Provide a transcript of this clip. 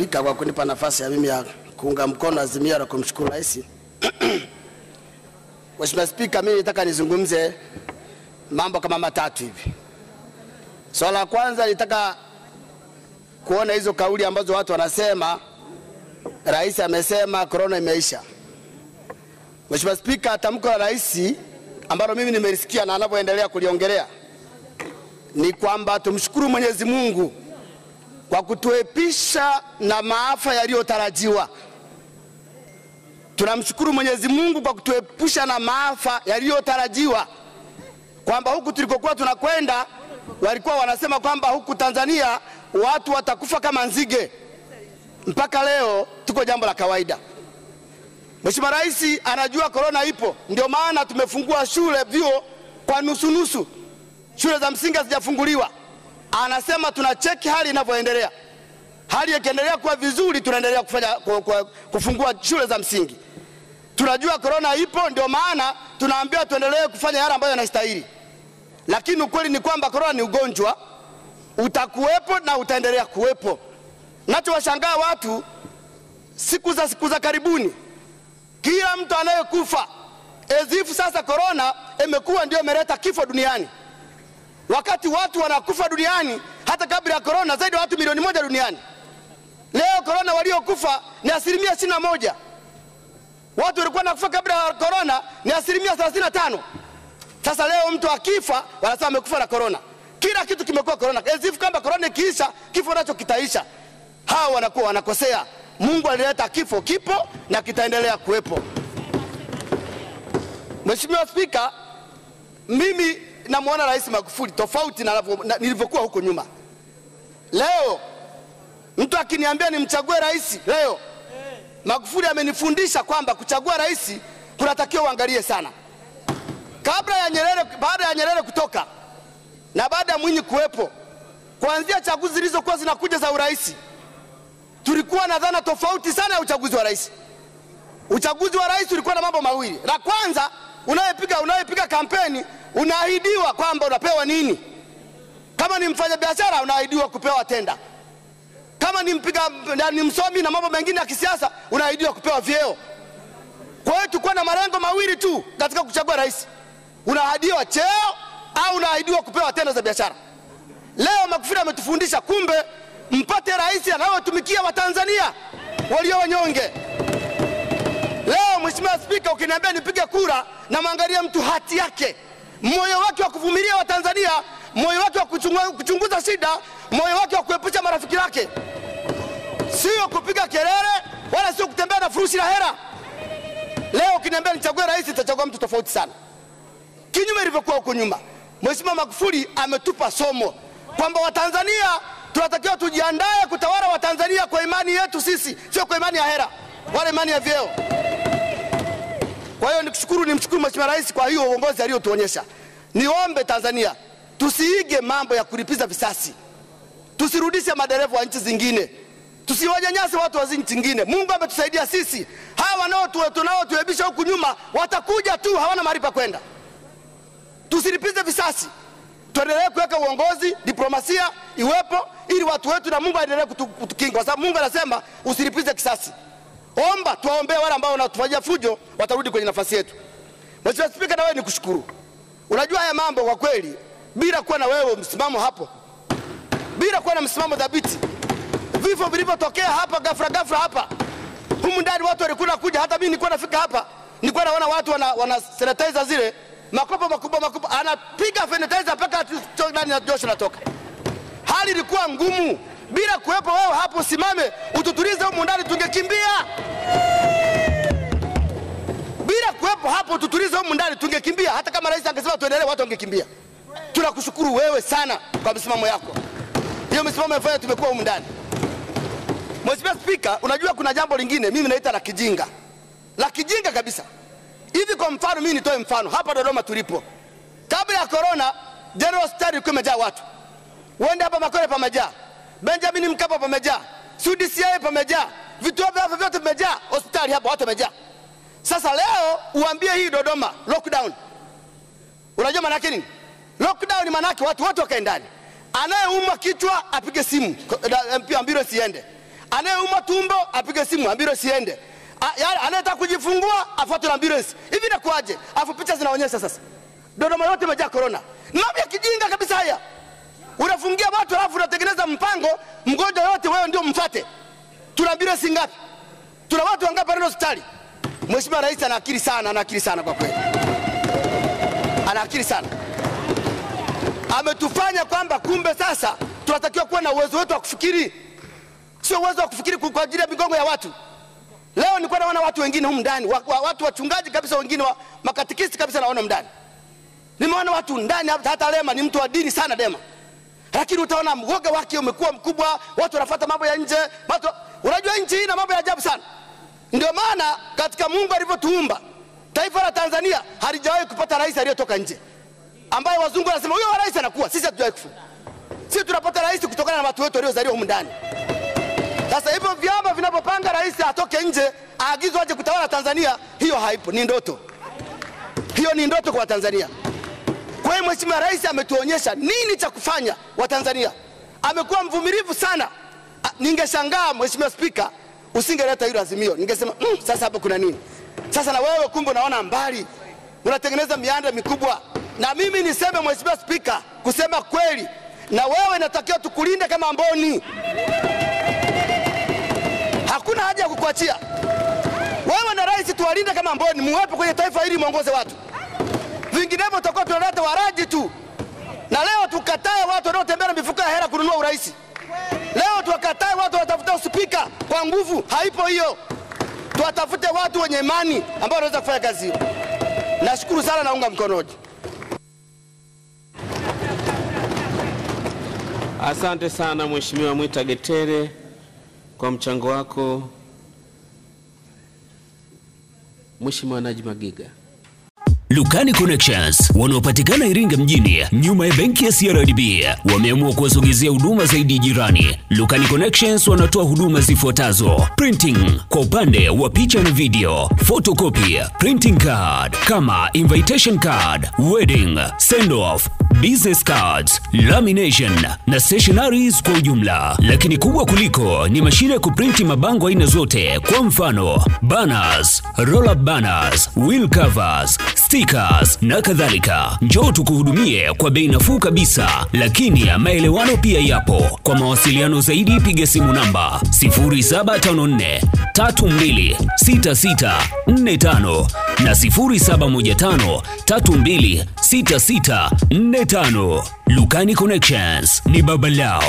Spika kwa kunipa nafasi ya mimi ya kuunga mkono azimio la kumshukuru rais. Mheshimiwa Spika, mimi nataka nizungumze mambo kama matatu hivi. Swala la kwanza nitaka kuona hizo kauli ambazo watu wanasema rais amesema korona imeisha. Mheshimiwa Spika, tamko la rais ambalo mimi nimelisikia na anavyoendelea kuliongelea ni kwamba tumshukuru Mwenyezi Mungu kwa kutuepisha na maafa yaliyotarajiwa. Tunamshukuru Mwenyezi Mungu kwa kutuepusha na maafa yaliyotarajiwa, kwamba huku tulikokuwa tunakwenda walikuwa wanasema kwamba huku Tanzania watu watakufa kama nzige. Mpaka leo tuko jambo la kawaida. Mheshimiwa Rais anajua korona ipo, ndio maana tumefungua shule vyuo kwa nusu nusu, shule za msingi hazijafunguliwa anasema tunacheki hali inavyoendelea. Hali ikiendelea kuwa vizuri, tunaendelea kufanya ku- ku- kufungua shule za msingi. Tunajua korona ipo, ndio maana tunaambiwa tuendelee kufanya yale ambayo yanastahili, lakini ukweli ni kwamba korona ni ugonjwa, utakuwepo na utaendelea kuwepo. Nachowashangaa watu siku za siku za karibuni, kila mtu anayekufa ezifu sasa korona imekuwa ndio imeleta kifo duniani wakati watu wanakufa duniani hata kabla ya korona zaidi ya watu milioni moja duniani. Leo korona waliokufa ni asilimia sitini na moja. Watu walikuwa nakufa kabla ya korona ni asilimia thelathini na tano. Sasa leo mtu akifa wanasema amekufa na korona. Kila kitu kimekuwa korona, ezifu kwamba korona ikiisha kifo nacho kitaisha. Hawa wanakuwa wanakosea. Mungu alileta kifo, kipo na kitaendelea kuwepo. Mheshimiwa Spika, mimi namwona Rais Magufuli tofauti na na nilivyokuwa huko nyuma. Leo mtu akiniambia nimchague rais leo, Magufuli amenifundisha kwamba kuchagua rais kunatakiwa uangalie sana. Kabla ya Nyerere, baada ya Nyerere kutoka na baada ya Mwinyi kuwepo, kuanzia chaguzi zilizokuwa zinakuja za urais, tulikuwa na dhana tofauti sana ya uchaguzi wa rais. Uchaguzi wa rais ulikuwa na mambo mawili. La kwanza, unayepiga unayepiga kampeni unaahidiwa kwamba unapewa nini. Kama ni mfanya biashara unaahidiwa kupewa tenda. Kama ni mpiga ni msomi na mambo mengine ya kisiasa unaahidiwa kupewa vyeo. Kwa hiyo tulikuwa na malengo mawili tu katika kuchagua rais, unaahidiwa cheo au unaahidiwa kupewa tenda za biashara. Leo Magufuli ametufundisha kumbe, mpate rais anayotumikia Watanzania walio wanyonge. Leo Mheshimiwa Spika, ukiniambia nipige kura, namwangalia mtu hati yake, moyo wake wa kuvumilia Watanzania, moyo wake wa kuchunguza shida, moyo wake wa kuepusha marafiki yake, sio kupiga kelele wala sio kutembea na furushi la hera. Leo ukiniambia nichague rais, nitachagua mtu tofauti sana, kinyume ilivyokuwa huko nyuma. Mheshimiwa Magufuli ametupa somo kwamba Watanzania tunatakiwa tujiandae kutawala Watanzania kwa imani yetu sisi, sio kwa imani ya hera wala imani ya vyeo. Kwa hiyo nikushukuru, nimshukuru Mheshimiwa Rais kwa hiyo uongozi aliyotuonyesha. Niombe Tanzania tusiige mambo ya kulipiza visasi, tusirudishe madereva wa nchi zingine, tusiwanyanyase watu wa nchi zingine. Mungu ametusaidia sisi, hawa wanao tunaotuebisha huku nyuma watakuja tu, hawana mahali pa kwenda. Tusilipize visasi, tuendelee kuweka uongozi, diplomasia iwepo, ili watu wetu na Mungu aendelee kutukinga, kwa sababu Mungu anasema usilipize kisasi. Omba, tuwaombee wale ambao wanatufanyia fujo, watarudi kwenye nafasi yetu. Mheshimiwa Spika, na wewe nikushukuru. Unajua haya mambo kwa kweli, bila kuwa na wewe msimamo hapo, bila kuwa na msimamo dhabiti, vifo vilivyotokea hapa ghafla ghafla hapa humu ndani, watu walikuwa kuja, hata mimi nilikuwa nafika hapa, nilikuwa naona watu wana, wana sanitizer zile makopo makubwa makubwa, anapiga sanitizer mpaka ndani na josho natoka. Hali ilikuwa ngumu. Bila kuwepo wewe hapo, simame ututulize humu ndani, tungekimbia. Bila tutulize humu ndani, tungekimbia. Hata kama rais angesema tuendelee, watu wangekimbia. Tunakushukuru wewe sana kwa msimamo yako, hiyo msimamo imefanya tumekuwa humu ndani. Mheshimiwa Spika, unajua kuna jambo lingine mimi naita la kijinga, la kijinga kabisa. Hivi kwa mfano, mimi nitoe mfano hapa Dodoma tulipo, kabla ya corona, General Hospital ilikuwa imejaa watu uende hapa Makole pamejaa, Benjamin Mkapa pamejaa, CDCA pamejaa, vituo vya afya vyote vimejaa, hospitali hapa watu wamejaa. Sasa leo uambie hii Dodoma lockdown, unajua maana yake nini? Lockdown maana yake watu wote wakae ndani, anayeumwa kichwa apige simu, MP ambulance iende, anayeumwa tumbo apige simu ambulance iende, yaani anayetaka kujifungua afuatwe na ambulance. Hivi inakuwaje? Afu picha zinaonyesha sasa, Dodoma yote imejaa corona. Ni mambo ya kijinga kabisa haya. Unafungia watu alafu unatengeneza mpango, mgonjwa yote wewe ndio mfate. Tuna ambulance ngapi? Tuna watu wangapi hospitali? Mheshimiwa Rais ana akili sana, ana akili sana kwa kweli, ana akili sana. Ametufanya kwamba kumbe sasa tunatakiwa kuwa na uwezo wetu wa kufikiri, sio uwezo wa kufikiri kwa ajili ya migongo ya watu. Leo nilikuwa naona watu wengine humu ndani, wa, wa, watu wachungaji kabisa, wengine wa makatikisi kabisa, naona ndani. Nimeona watu ndani, hata Lema ni mtu wa dini sana Dema, lakini utaona mwoga wake umekuwa mkubwa, watu wanafuata mambo ya nje. Watu, unajua nchi hii ina mambo ya ajabu sana. Ndio maana katika Mungu alivyotuumba taifa la Tanzania halijawahi kupata rais aliyotoka nje, ambaye wazungu wanasema huyo rais anakuwa. Sisi hatujawahi kufu, sisi tunapata rais kutokana na watu wetu waliozaliwa humu ndani. Sasa hivyo vyama vinavyopanga rais atoke nje aagizwe aje kutawala Tanzania, hiyo haipo, ni ndoto. Hiyo ni ndoto kwa Watanzania. Kwa hiyo Mheshimiwa Rais ametuonyesha nini cha kufanya Watanzania. Amekuwa mvumilivu sana. Ningeshangaa Mheshimiwa Spika usingeleta hilo azimio, ningesema mm, sasa hapo kuna nini? Sasa na wewe kumbe unaona mbali, unatengeneza mianda mikubwa. Na mimi niseme Mheshimiwa Spika, kusema kweli, na wewe natakiwa tukulinde kama mboni. Hakuna haja ya kukuachia wewe na rais, tuwalinde kama mboni, muwepo kwenye taifa hili, mwongoze watu vinginevyo tutakuwa tunaleta waraji tu, na leo tukatae watu wanaotembea na mifuko ya hela kununua urais. Leo tuwakatae wanatafuta kwa nguvu, haipo hiyo. Tuwatafute watu wenye imani ambao wanaweza kufanya kazi hiyo. Nashukuru sana, naunga mkono hoja. Asante sana Mheshimiwa Mwita Getere kwa mchango wako. Mheshimiwa Najma Giga. Lukani Connections. Wanaopatikana Iringa mjini nyuma ya benki ya CRDB wameamua kuwasogezea huduma zaidi jirani. Lukani Connections wanatoa huduma zifuatazo: printing kwa upande wa picha na video, photocopy, printing card. Kama invitation card, wedding, send off, business cards, lamination na stationaries kwa ujumla. Lakini kubwa kuliko ni mashine ya kuprinti mabango aina zote, kwa mfano banners, roll up banners, wheel covers, stickers na kadhalika. Njoo tukuhudumie kwa bei nafuu kabisa, lakini maelewano pia yapo. Kwa mawasiliano zaidi piga simu namba 0754 32 6645 na 0715 32 6645. Lukani Connections ni baba lao.